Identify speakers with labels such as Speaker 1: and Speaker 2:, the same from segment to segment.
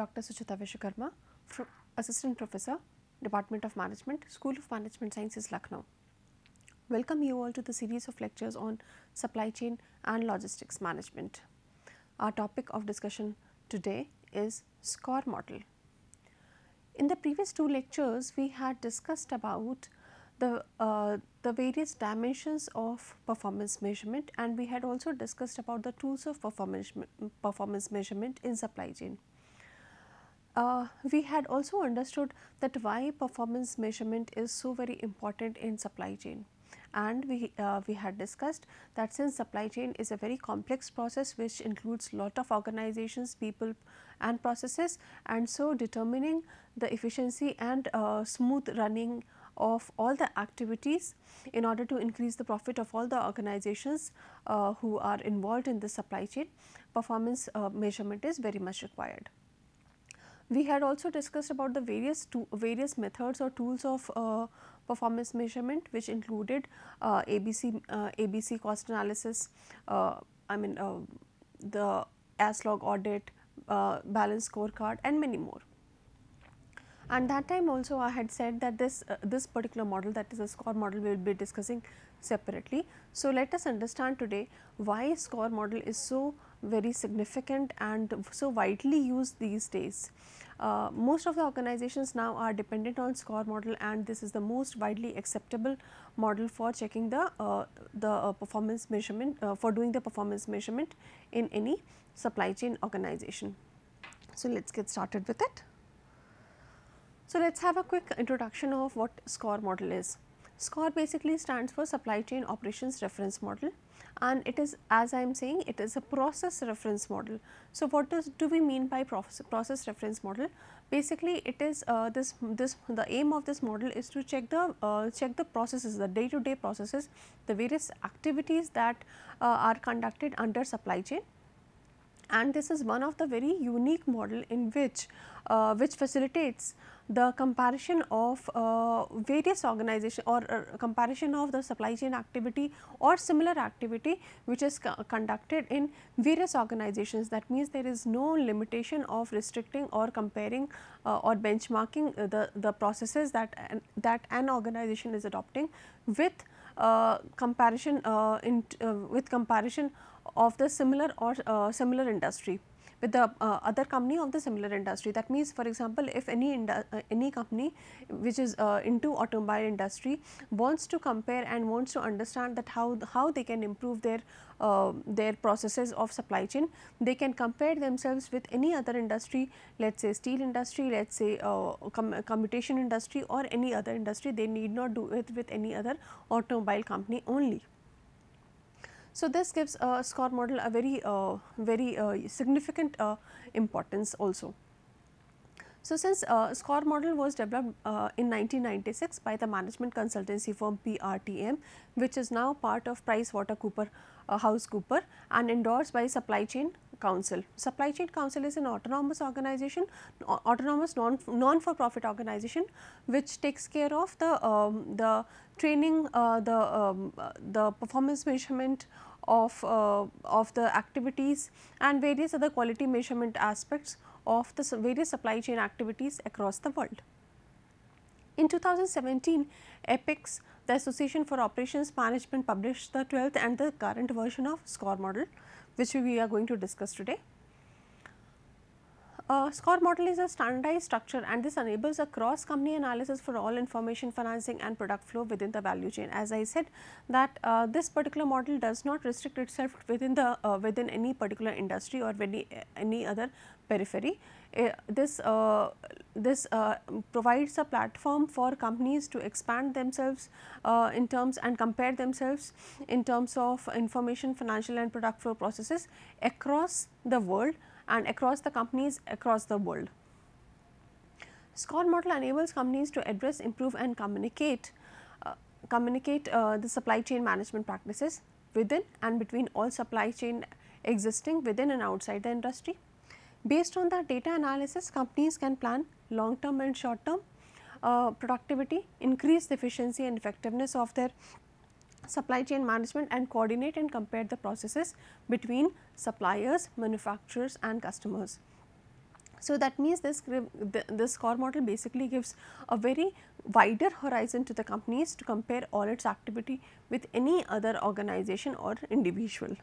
Speaker 1: Dr. Suchita Vishwakarma, Assistant Professor, Department of Management, School of Management Sciences, Lucknow. Welcome you all to the series of lectures on supply chain and logistics management. Our topic of discussion today is SCOR model. In the previous two lectures, we had discussed about the, uh, the various dimensions of performance measurement and we had also discussed about the tools of performance, performance measurement in supply chain. Uh, we had also understood that why performance measurement is so very important in supply chain and we, uh, we had discussed that since supply chain is a very complex process which includes lot of organizations, people and processes and so determining the efficiency and uh, smooth running of all the activities in order to increase the profit of all the organizations uh, who are involved in the supply chain, performance uh, measurement is very much required. We had also discussed about the various various methods or tools of uh, performance measurement which included uh, ABC, uh, ABC cost analysis, uh, I mean the ASLOG audit, balance scorecard and many more. And that time also I had said that this uh, this particular model that is a SCOR model we will be discussing separately. So, let us understand today why SCOR model is so very significant and so widely used these days. Uh, most of the organizations now are dependent on SCOR model and this is the most widely acceptable model for checking the uh, the uh, performance measurement uh, for doing the performance measurement in any supply chain organization. So, let us get started with it. So, let us have a quick introduction of what SCOR model is. SCOR basically stands for supply chain operations reference model and it is as I am saying it is a process reference model. So, what does do we mean by process, process reference model? Basically it is uh, this this the aim of this model is to check the uh, check the processes the day to day processes the various activities that uh, are conducted under supply chain and this is one of the very unique model in which uh, which facilitates the comparison of uh, various organization or uh, comparison of the supply chain activity or similar activity which is co conducted in various organizations. That means, there is no limitation of restricting or comparing uh, or benchmarking uh, the, the processes that an, that an organization is adopting with uh, comparison uh, in with comparison of the similar or similar industry with the uh, other company of the similar industry. That means for example, if any uh, any company which is uh, into automobile industry wants to compare and wants to understand that how how they can improve their uh, their processes of supply chain, they can compare themselves with any other industry, let us say steel industry, let us say uh, com commutation industry or any other industry, they need not do it with any other automobile company only. So, this gives a SCOR model a very uh, very uh, significant uh, importance also. So, since uh, SCOR model was developed uh, in 1996 by the management consultancy firm PRTM, which is now part of Price Water Cooper uh, House Cooper and endorsed by Supply Chain Council. Supply Chain Council is an autonomous organization, autonomous non, non for profit organization which takes care of the, um, the training, uh, the, um, the performance measurement of, uh, of the activities and various other quality measurement aspects of the various supply chain activities across the world. In 2017, APICS, the Association for Operations Management published the 12th and the current version of SCOR model, which we are going to discuss today. Uh, SCOR model is a standardized structure and this enables a cross company analysis for all information financing and product flow within the value chain. As I said that uh, this particular model does not restrict itself within the uh, within any particular industry or any, any other periphery. Uh, this uh, this uh, provides a platform for companies to expand themselves in terms and compare themselves in terms of information financial and product flow processes across the world and across the companies across the world. SCOR model enables companies to address, improve and communicate uh, communicate uh, the supply chain management practices within and between all supply chain existing within and outside the industry. Based on the data analysis, companies can plan long term and short term uh, productivity, increase the efficiency and effectiveness of their supply chain management and coordinate and compare the processes between suppliers, manufacturers and customers. So, that means this, this SCOR model basically gives a very wider horizon to the companies to compare all its activity with any other organization or individual.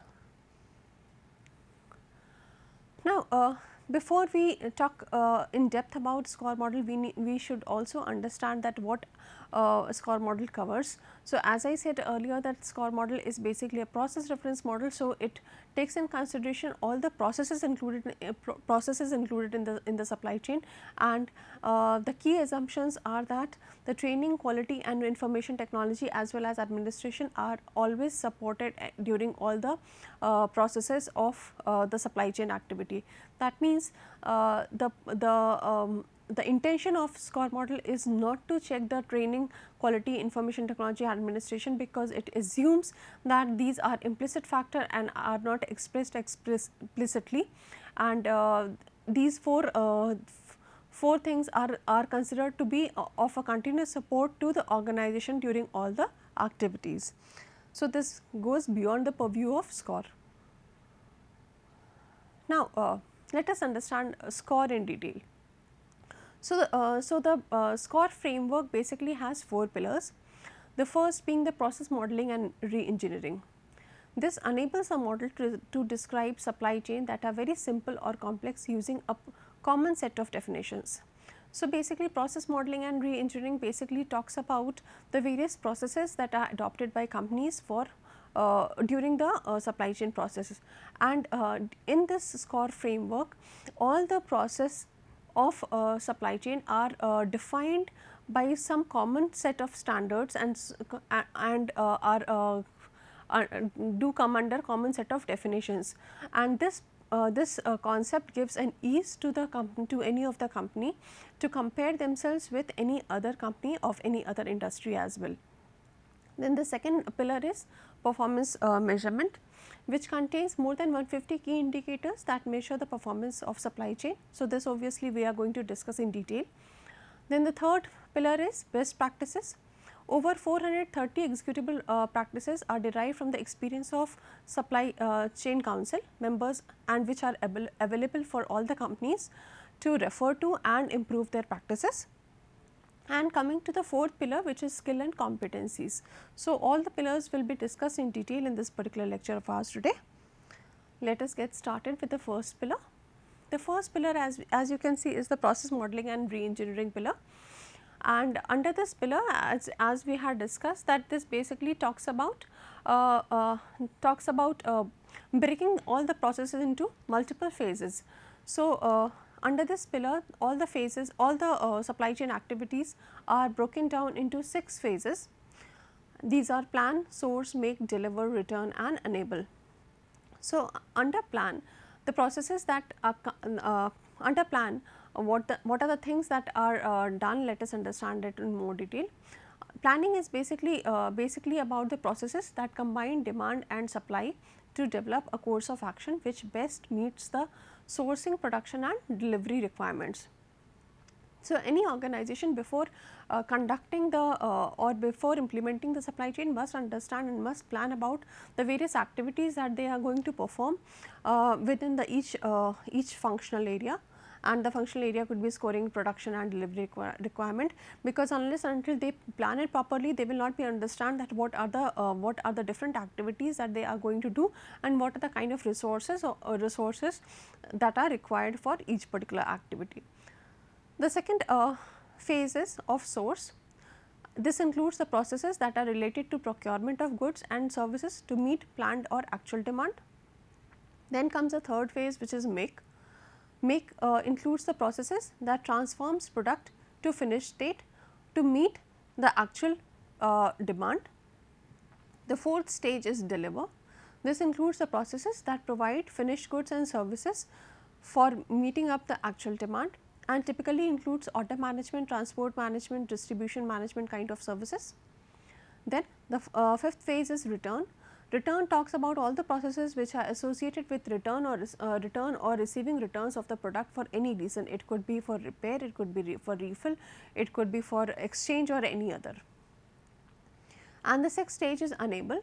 Speaker 1: Now, uh, before we talk uh, in depth about SCOR model, we, we should also understand that what uh, SCOR model covers. So, as I said earlier that SCOR model is basically a process reference model. So, it takes in consideration all the processes included uh, pro processes included in the in the supply chain and uh, the key assumptions are that the training quality and information technology as well as administration are always supported uh, during all the uh, processes of uh, the supply chain activity. That means the the um, the intention of SCOR model is not to check the training quality information technology administration because it assumes that these are implicit factor and are not expressed explicitly and uh, these four uh, four things are, are considered to be of a continuous support to the organization during all the activities. So, this goes beyond the purview of SCOR. Now, uh, let us understand SCOR in detail. So, the, uh, so the uh, SCOR framework basically has four pillars. The first being the process modeling and re-engineering. This enables a model to, to describe supply chain that are very simple or complex using a common set of definitions. So, basically process modeling and re-engineering basically talks about the various processes that are adopted by companies for uh, during the uh, supply chain processes and uh, in this SCOR framework all the process of uh, supply chain are uh, defined by some common set of standards and and uh, are uh, uh, do come under common set of definitions and this uh, this concept gives an ease to the company to any of the company to compare themselves with any other company of any other industry as well. Then the second pillar is performance measurement which contains more than 150 key indicators that measure the performance of supply chain. So, this obviously we are going to discuss in detail. Then the third pillar is best practices. Over 430 executable uh, practices are derived from the experience of supply uh, chain council members and which are available for all the companies to refer to and improve their practices and coming to the fourth pillar which is skill and competencies. So, all the pillars will be discussed in detail in this particular lecture of ours today. Let us get started with the first pillar. The first pillar as, as you can see is the process modeling and re-engineering pillar and under this pillar as, as we had discussed that this basically talks about uh, uh, talks about uh, breaking all the processes into multiple phases. So, uh, under this pillar all the phases all the uh, supply chain activities are broken down into 6 phases. These are plan, source, make, deliver, return and enable. So, under plan the processes that are uh, under plan what the, what are the things that are uh, done let us understand it in more detail. Planning is basically uh, basically about the processes that combine demand and supply to develop a course of action which best meets the sourcing, production and delivery requirements. So, any organization before uh, conducting the uh, or before implementing the supply chain must understand and must plan about the various activities that they are going to perform uh, within the each uh, each functional area and the functional area could be scoring production and delivery require requirement because unless until they plan it properly they will not be understand that what are the uh, what are the different activities that they are going to do and what are the kind of resources or, or resources that are required for each particular activity. The second uh, phase is of source. This includes the processes that are related to procurement of goods and services to meet planned or actual demand. Then comes the third phase which is make make uh, includes the processes that transforms product to finished state to meet the actual uh, demand. The fourth stage is deliver. This includes the processes that provide finished goods and services for meeting up the actual demand and typically includes order management, transport management, distribution management kind of services. Then the uh, fifth phase is return. Return talks about all the processes which are associated with return or uh, return or receiving returns of the product for any reason. It could be for repair, it could be re for refill, it could be for exchange or any other. And the sixth stage is enable.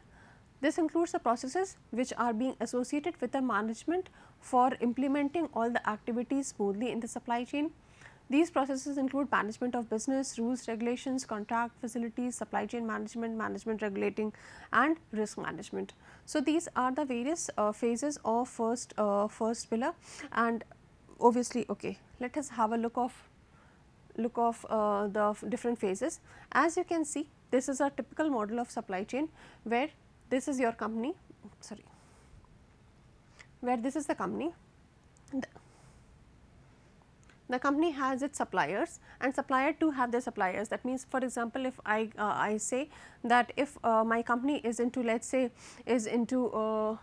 Speaker 1: This includes the processes which are being associated with the management for implementing all the activities smoothly in the supply chain. These processes include management of business, rules, regulations, contract facilities, supply chain management, management regulating and risk management. So, these are the various uh, phases of first uh, first pillar and obviously okay let us have a look of look of uh, the different phases. As you can see this is a typical model of supply chain where this is your company sorry where this is the company the, the company has its suppliers and supplier to have their suppliers. That means for example if i uh, i say that if uh, my company is into let us say is into uh,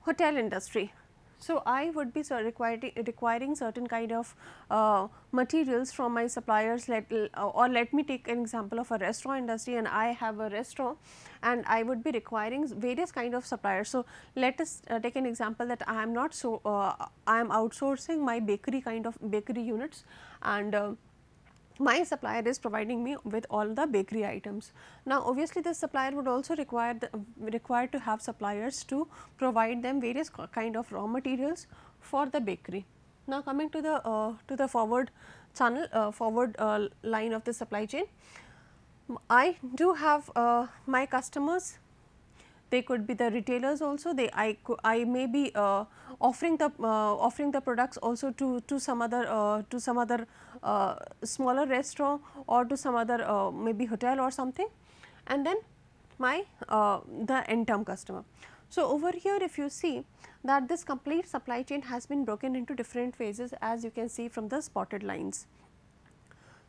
Speaker 1: hotel industry so, I would be requiring, requiring certain kind of uh, materials from my suppliers let, uh, or let me take an example of a restaurant industry and I have a restaurant and I would be requiring various kind of suppliers. So, let us uh, take an example that I am not so uh, I am outsourcing my bakery kind of bakery units and uh, my supplier is providing me with all the bakery items. Now, obviously, this supplier would also require the, require to have suppliers to provide them various kind of raw materials for the bakery. Now, coming to the uh, to the forward channel uh, forward uh, line of the supply chain, I do have uh, my customers they could be the retailers also they I, I may be uh, offering the uh, offering the products also to to some other uh, to some other smaller restaurant or to some other uh, maybe hotel or something and then my uh, the end term customer. So, over here if you see that this complete supply chain has been broken into different phases as you can see from the spotted lines.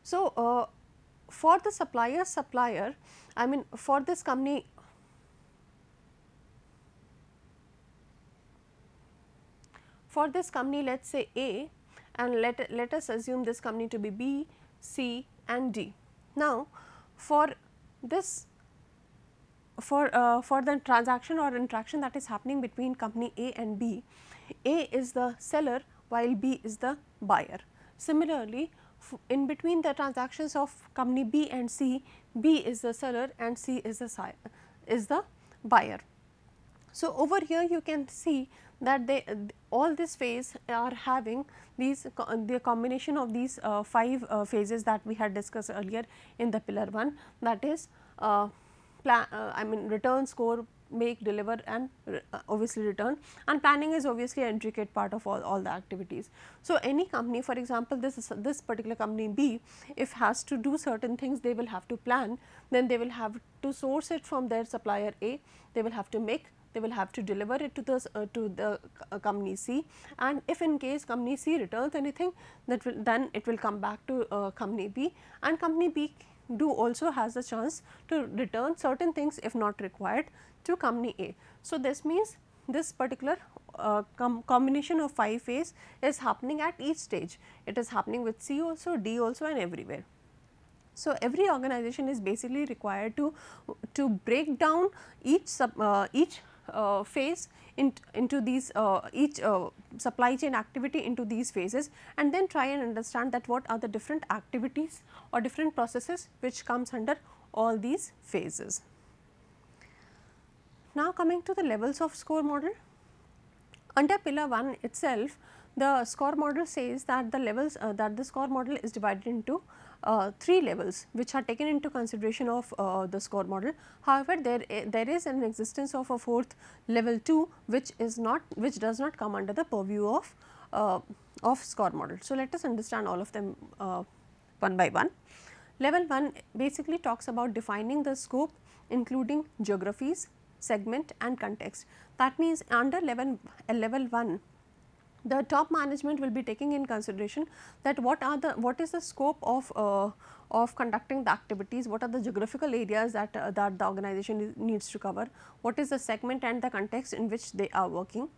Speaker 1: So, for the supplier supplier I mean for this company for this company let us say A and let, let us assume this company to be B, C and D. Now, for this for uh, for the transaction or interaction that is happening between company A and B, A is the seller while B is the buyer. Similarly, in between the transactions of company B and C, B is the seller and C is the is the buyer. So, over here you can see that they all this phase are having these the combination of these uh, 5 uh, phases that we had discussed earlier in the pillar 1 that is uh, plan, uh, I mean return score make deliver and uh, obviously return. And planning is obviously an intricate part of all, all the activities. So, any company for example, this is, this particular company B if has to do certain things they will have to plan. Then they will have to source it from their supplier A. They will have to make they will have to deliver it to the uh, to the uh, company C and if in case company C returns anything that will then it will come back to uh, company B and company B do also has a chance to return certain things if not required to company A. So, this means this particular uh, com combination of 5 phase is happening at each stage. It is happening with C also, D also and everywhere. So, every organization is basically required to to break down each sub, uh, each uh, phase in, into these uh, each uh, supply chain activity into these phases and then try and understand that what are the different activities or different processes which comes under all these phases. Now coming to the levels of SCOR model. Under pillar 1 itself the SCOR model says that the levels uh, that the SCOR model is divided into uh, three levels which are taken into consideration of uh, the SCOR model. However, there there is an existence of a fourth level 2 which is not which does not come under the purview of uh, of SCOR model. So, let us understand all of them uh, one by one. Level 1 basically talks about defining the scope including geographies, segment and context. That means, under level, level 1 the top management will be taking in consideration that what are the what is the scope of uh, of conducting the activities, what are the geographical areas that uh, that the organization needs to cover, what is the segment and the context in which they are working.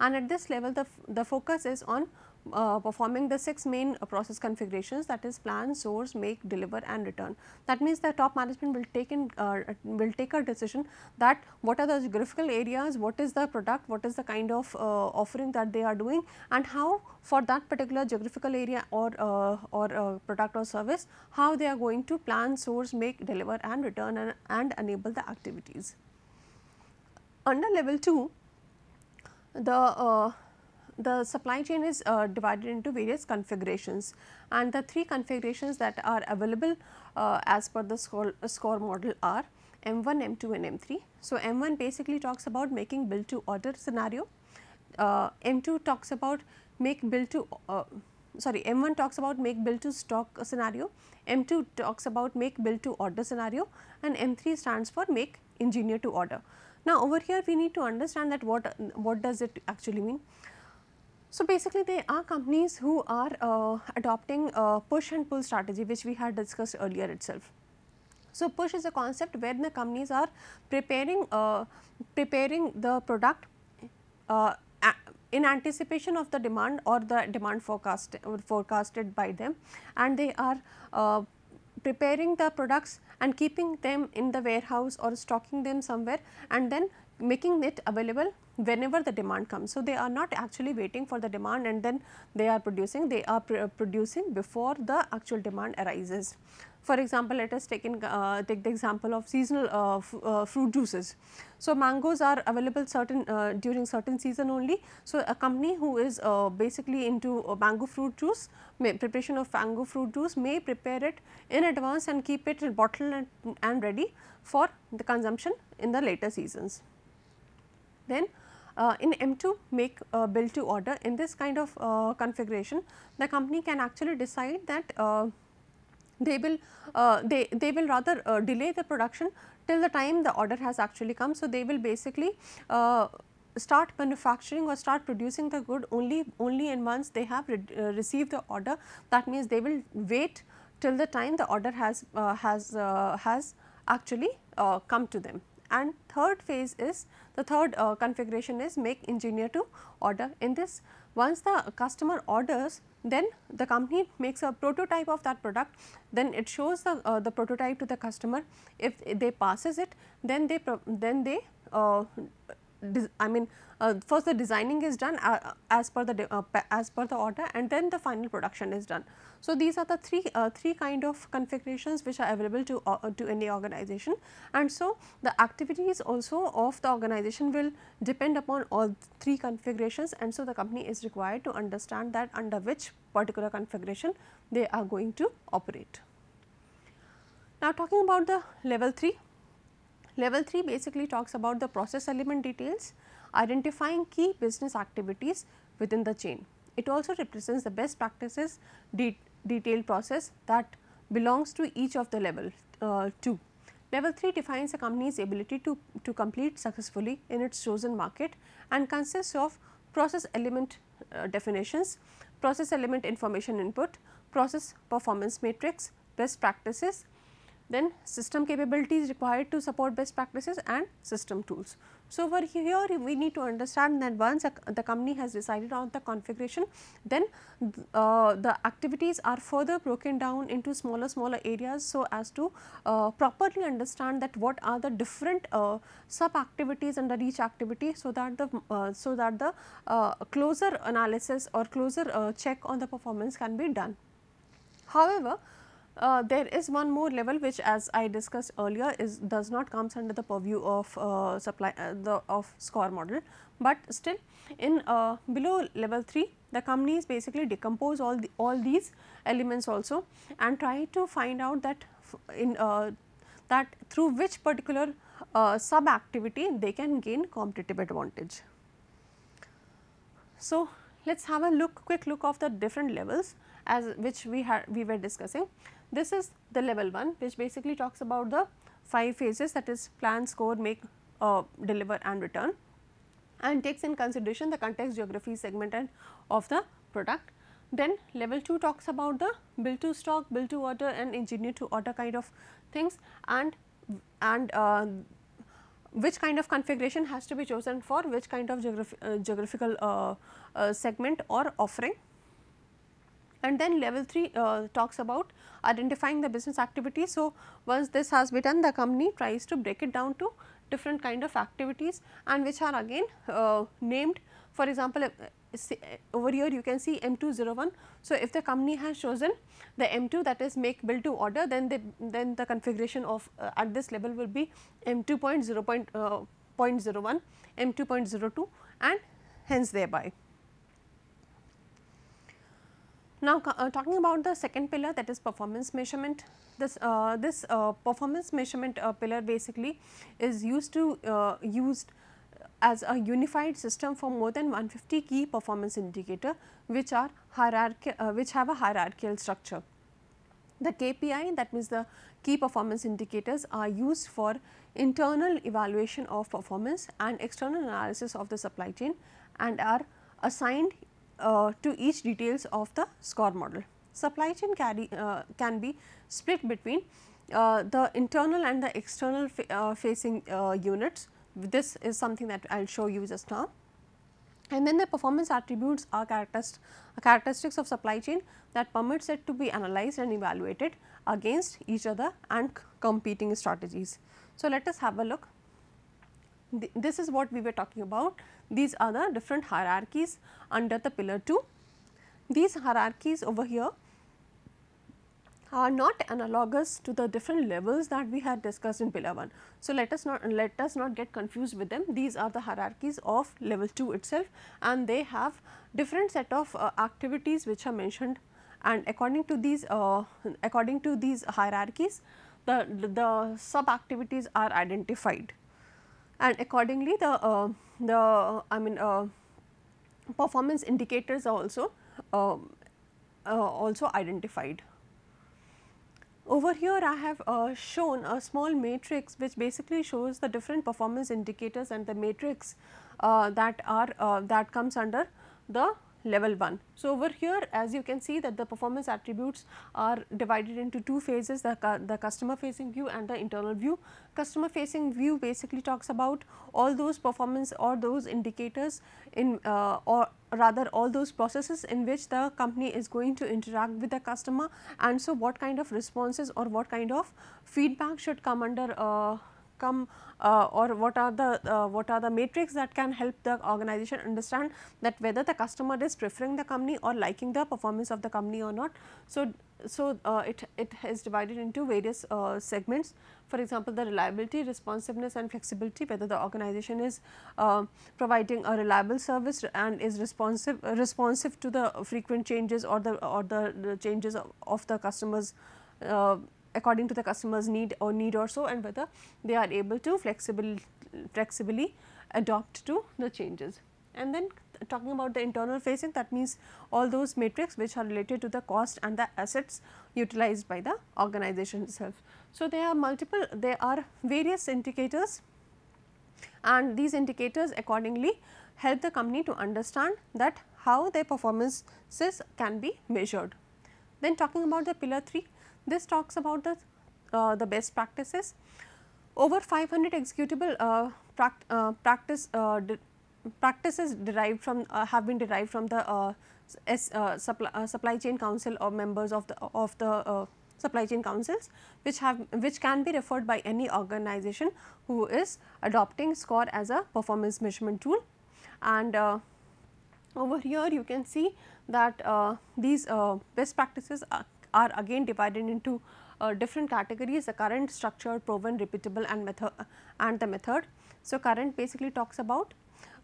Speaker 1: And at this level the, the focus is on uh, performing the 6 main uh, process configurations that is plan, source, make, deliver and return. That means the top management will take in uh, will take a decision that what are the geographical areas, what is the product, what is the kind of uh, offering that they are doing and how for that particular geographical area or uh, or product or service, how they are going to plan, source, make, deliver and return and, and enable the activities. Under level 2, the the supply chain is uh, divided into various configurations and the three configurations that are available uh, as per the SCOR, SCOR model are M1, M2 and M3. So, M1 basically talks about making build to order scenario, uh, M2 talks about make build to uh, sorry M1 talks about make build to stock scenario, M2 talks about make build to order scenario and M3 stands for make engineer to order. Now, over here we need to understand that what, what does it actually mean. So, basically there are companies who are uh, adopting a push and pull strategy which we had discussed earlier itself. So, push is a concept where the companies are preparing uh, preparing the product uh, in anticipation of the demand or the demand forecast forecasted by them and they are uh, preparing the products and keeping them in the warehouse or stocking them somewhere and then making it available whenever the demand comes. So, they are not actually waiting for the demand and then they are producing, they are pr producing before the actual demand arises. For example, let us take, in, uh, take the example of seasonal uh, uh, fruit juices. So, mangoes are available certain uh, during certain season only. So, a company who is uh, basically into mango fruit juice, preparation of mango fruit juice may prepare it in advance and keep it in bottle and, and ready for the consumption in the later seasons. Then uh, in M2 make uh, build to order. In this kind of uh, configuration the company can actually decide that they will uh, they they will rather uh, delay the production till the time the order has actually come. So, they will basically uh, start manufacturing or start producing the good only only and once they have re uh, received the order. That means they will wait till the time the order has uh, has uh, has actually come to them. And third phase is the third configuration is make engineer to order in this once the customer orders then the company makes a prototype of that product, then it shows the, uh, the prototype to the customer. If they passes it, then they then they uh, I mean uh, first the designing is done uh, as per the uh, as per the order and then the final production is done. So, these are the three uh, three kind of configurations which are available to uh, to any organization and so the activities also of the organization will depend upon all three configurations and so the company is required to understand that under which particular configuration they are going to operate. Now, talking about the level 3 Level 3 basically talks about the process element details, identifying key business activities within the chain. It also represents the best practices de detailed process that belongs to each of the level uh, 2. Level 3 defines a company's ability to, to complete successfully in its chosen market and consists of process element uh, definitions, process element information input, process performance matrix, best practices, then system capabilities required to support best practices and system tools. So, over here we need to understand that once the company has decided on the configuration, then uh, the activities are further broken down into smaller smaller areas so as to uh, properly understand that what are the different uh, sub activities under each activity so that the uh, so that the uh, closer analysis or closer uh, check on the performance can be done. However, uh, there is one more level which as I discussed earlier is does not comes under the purview of uh, supply uh, the of SCOR model, but still in uh, below level 3 the companies basically decompose all the, all these elements also and try to find out that in uh, that through which particular uh, sub activity they can gain competitive advantage. So, let us have a look quick look of the different levels as which we had we were discussing. This is the level 1 which basically talks about the 5 phases that is plan, score, make, uh, deliver and return and takes in consideration the context, geography, segment and of the product. Then level 2 talks about the build to stock, build to order and engineer to order kind of things and and uh, which kind of configuration has to be chosen for which kind of uh, geographical uh, uh, segment or offering and then level 3 uh, talks about identifying the business activities. So, once this has been done the company tries to break it down to different kind of activities and which are again uh, named for example, uh, uh, over here you can see M201. So, if the company has chosen the M2 that is make build to order then they then the configuration of uh, at this level will be M2.0.01, M2.02 and hence thereby. Now, uh, talking about the second pillar that is performance measurement, this uh, this uh, performance measurement uh, pillar basically is used to uh, used as a unified system for more than 150 key performance indicator which are hierarchy uh, which have a hierarchical structure. The KPI that means the key performance indicators are used for internal evaluation of performance and external analysis of the supply chain and are assigned uh, to each details of the SCOR model. Supply chain carry, uh, can be split between uh, the internal and the external fa uh, facing uh, units. This is something that I will show you just now. And then the performance attributes are characterist characteristics of supply chain that permits it to be analyzed and evaluated against each other and competing strategies. So, let us have a look. this is what we were talking about. These are the different hierarchies under the pillar 2. These hierarchies over here are not analogous to the different levels that we had discussed in pillar 1. So, let us not let us not get confused with them these are the hierarchies of level 2 itself and they have different set of uh, activities which are mentioned and according to these uh, according to these hierarchies the, the sub activities are identified and accordingly the uh, the I mean uh, performance indicators are also um, uh, also identified. Over here I have uh, shown a small matrix which basically shows the different performance indicators and the matrix uh, that are that comes under the level 1. So, over here as you can see that the performance attributes are divided into two phases the, the customer facing view and the internal view. Customer facing view basically talks about all those performance or those indicators in uh, or rather all those processes in which the company is going to interact with the customer and so what kind of responses or what kind of feedback should come under uh, come uh, or what are the uh, what are the matrix that can help the organization understand that whether the customer is preferring the company or liking the performance of the company or not. So, so uh, it, it is divided into various uh, segments for example, the reliability, responsiveness and flexibility whether the organization is uh, providing a reliable service and is responsive responsive to the frequent changes or the or the, the changes of, of the customers uh, according to the customer's need or need or so and whether they are able to flexible, flexibly adopt to the changes. And then talking about the internal facing that means all those metrics which are related to the cost and the assets utilized by the organization itself. So, there are multiple there are various indicators and these indicators accordingly help the company to understand that how their performances can be measured. Then talking about the pillar 3 this talks about the, uh, the best practices. Over 500 executable uh, pract uh, practice uh, practices derived from uh, have been derived from the uh, S, supply, supply chain council or members of the of the supply chain councils which have which can be referred by any organization who is adopting SCOR as a performance measurement tool. And over here you can see that these best practices are, are again divided into uh, different categories the current structure proven repeatable and method and the method. So, current basically talks about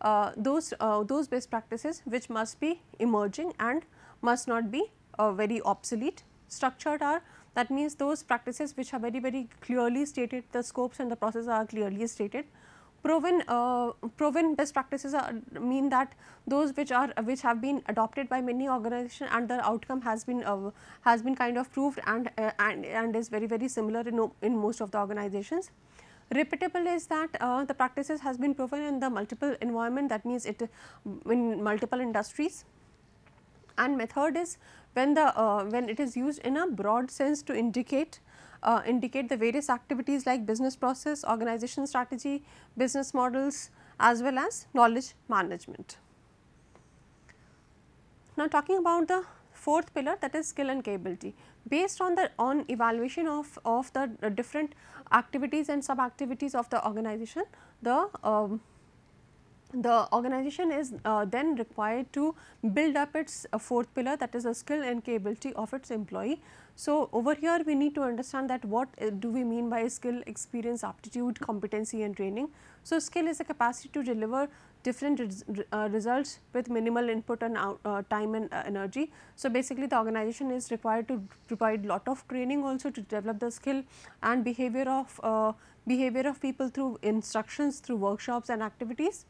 Speaker 1: uh, those uh, those best practices which must be emerging and must not be uh, very obsolete. Structured are that means those practices which are very very clearly stated the scopes and the processes are clearly stated proven uh, proven best practices are, mean that those which are which have been adopted by many organizations and the outcome has been uh, has been kind of proved and uh, and and is very very similar in in most of the organizations. Repeatable is that uh, the practices has been proven in the multiple environment that means it in multiple industries. And method is when the uh, when it is used in a broad sense to indicate uh, indicate the various activities like business process, organization strategy, business models as well as knowledge management. Now, talking about the fourth pillar that is skill and capability. Based on the on evaluation of, of the different activities and sub activities of the organization, the um, the organization is uh, then required to build up its uh, fourth pillar that is the skill and capability of its employee. So, over here we need to understand that what uh, do we mean by skill, experience, aptitude, competency and training. So, skill is a capacity to deliver different res uh, results with minimal input and out, uh, time and energy. So, basically the organization is required to provide lot of training also to develop the skill and behavior of behavior of people through instructions through workshops and activities.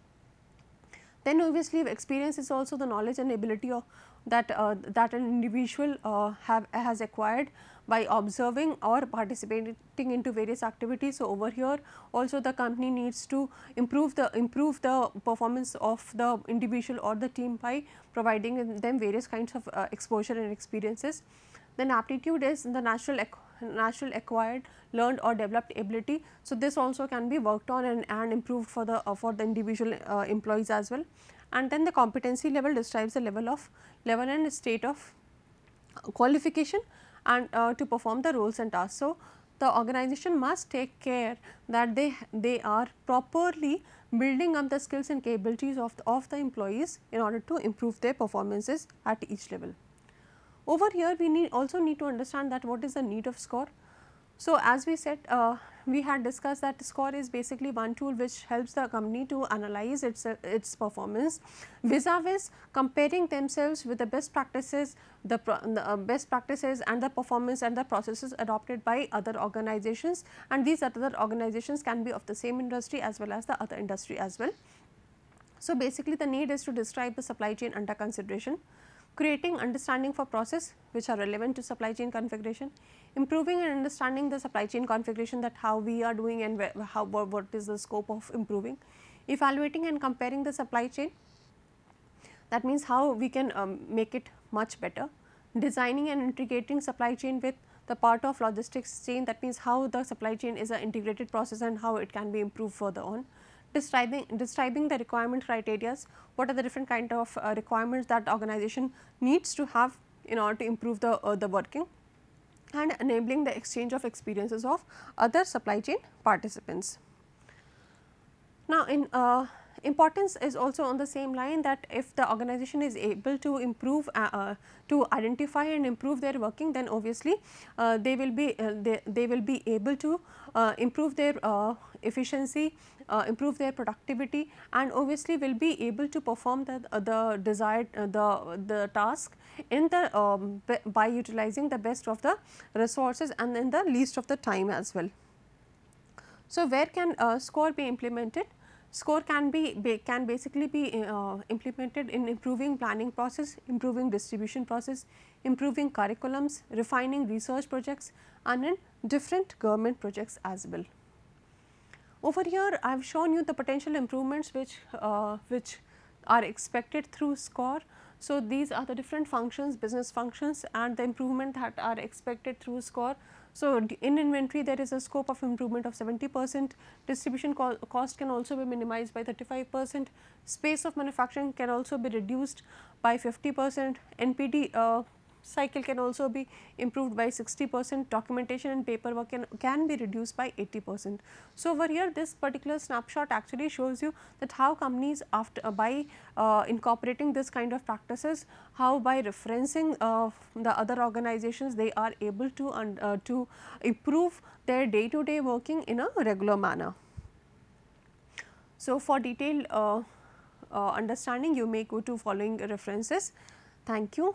Speaker 1: Then obviously experience is also the knowledge and ability of that uh, that an individual uh, have has acquired by observing or participating into various activities. So, over here also the company needs to improve the improve the performance of the individual or the team by providing them various kinds of uh, exposure and experiences. Then aptitude is the natural natural acquired learned or developed ability. So, this also can be worked on and, and improved for the uh, for the individual uh, employees as well. And then the competency level describes the level of level and state of qualification and uh, to perform the roles and tasks. So, the organization must take care that they they are properly building up the skills and capabilities of the, of the employees in order to improve their performances at each level. Over here we need also need to understand that what is the need of SCOR. So, as we said uh, we had discussed that SCOR is basically one tool which helps the company to analyze its uh, its performance vis-a-vis comparing themselves with the best practices the, the uh, best practices and the performance and the processes adopted by other organizations and these other organizations can be of the same industry as well as the other industry as well. So, basically the need is to describe the supply chain under consideration creating understanding for process which are relevant to supply chain configuration, improving and understanding the supply chain configuration that how we are doing and where, how what is the scope of improving, evaluating and comparing the supply chain. That means how we can um, make it much better, designing and integrating supply chain with the part of logistics chain that means how the supply chain is an integrated process and how it can be improved further on describing describing the requirement criteria what are the different kind of uh, requirements that organization needs to have in order to improve the uh, the working and enabling the exchange of experiences of other supply chain participants. Now, in uh, importance is also on the same line that if the organization is able to improve uh, uh, to identify and improve their working then obviously uh, they will be uh, they, they will be able to uh, improve their uh, efficiency improve their productivity and obviously will be able to perform the the desired the the task in the um, by utilizing the best of the resources and in the least of the time as well. So, where can SCOR be implemented? SCOR can be, can basically be uh, implemented in improving planning process, improving distribution process, improving curriculums, refining research projects and in different government projects as well. Over here I have shown you the potential improvements which, uh, which are expected through SCOR. So, these are the different functions, business functions and the improvement that are expected through SCOR. So, in inventory there is a scope of improvement of 70 percent, distribution co cost can also be minimized by 35 percent, space of manufacturing can also be reduced by 50 percent, NPD uh, cycle can also be improved by 60 percent, documentation and paperwork can, can be reduced by 80 percent. So, over here this particular snapshot actually shows you that how companies after uh, by uh, incorporating this kind of practices, how by referencing uh, the other organizations they are able to, uh, to improve their day to day working in a regular manner. So, for detailed uh, uh, understanding you may go to following references. Thank you.